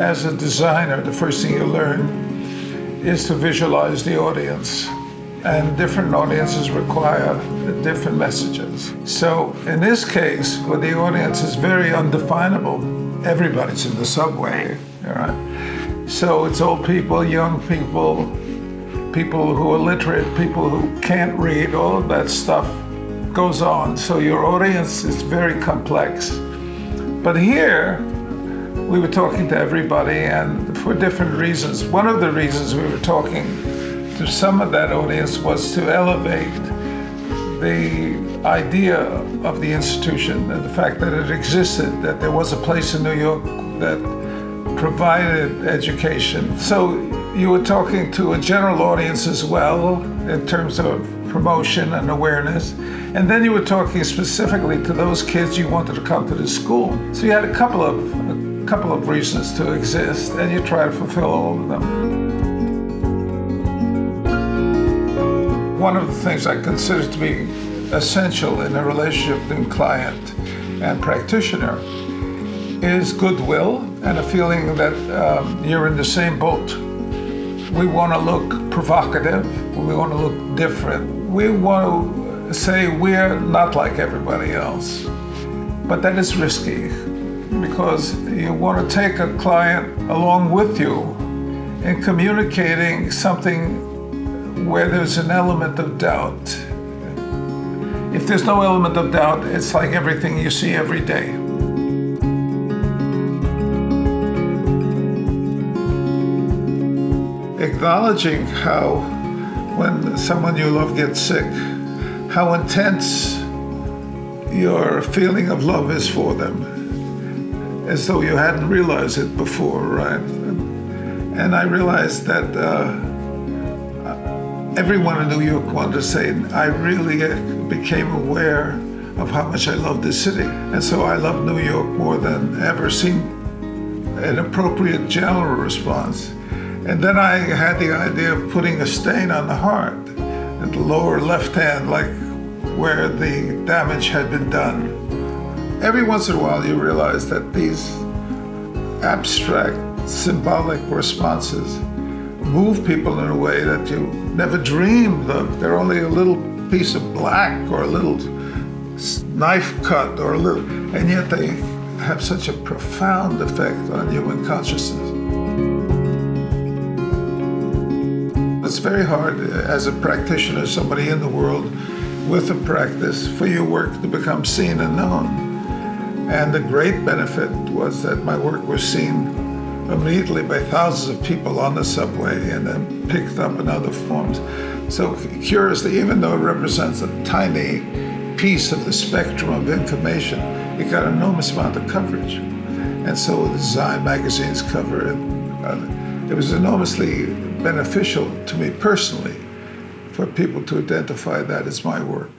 As a designer, the first thing you learn is to visualize the audience. And different audiences require different messages. So in this case, where the audience is very undefinable, everybody's in the subway, right? So it's old people, young people, people who are literate, people who can't read, all of that stuff goes on. So your audience is very complex. But here, we were talking to everybody, and for different reasons. One of the reasons we were talking to some of that audience was to elevate the idea of the institution and the fact that it existed, that there was a place in New York that provided education. So you were talking to a general audience as well in terms of promotion and awareness. And then you were talking specifically to those kids you wanted to come to the school. So you had a couple of couple of reasons to exist, and you try to fulfill all of them. One of the things I consider to be essential in a relationship between client and practitioner is goodwill and a feeling that um, you're in the same boat. We want to look provocative, we want to look different, we want to say we're not like everybody else. But that is risky because you want to take a client along with you in communicating something where there's an element of doubt. If there's no element of doubt, it's like everything you see every day. Acknowledging how, when someone you love gets sick, how intense your feeling of love is for them, as though you hadn't realized it before, right? And I realized that uh, everyone in New York wanted to say, I really became aware of how much I love this city. And so I love New York more than ever seemed an appropriate general response. And then I had the idea of putting a stain on the heart, at the lower left hand, like where the damage had been done. Every once in a while, you realize that these abstract, symbolic responses move people in a way that you never dreamed of. They're only a little piece of black or a little knife cut or a little, and yet they have such a profound effect on human consciousness. It's very hard uh, as a practitioner, somebody in the world with a practice, for your work to become seen and known. And the great benefit was that my work was seen immediately by thousands of people on the subway and then picked up in other forms. So curiously, even though it represents a tiny piece of the spectrum of information, it got an enormous amount of coverage. And so the Design magazine's cover, it, uh, it was enormously beneficial to me personally for people to identify that as my work.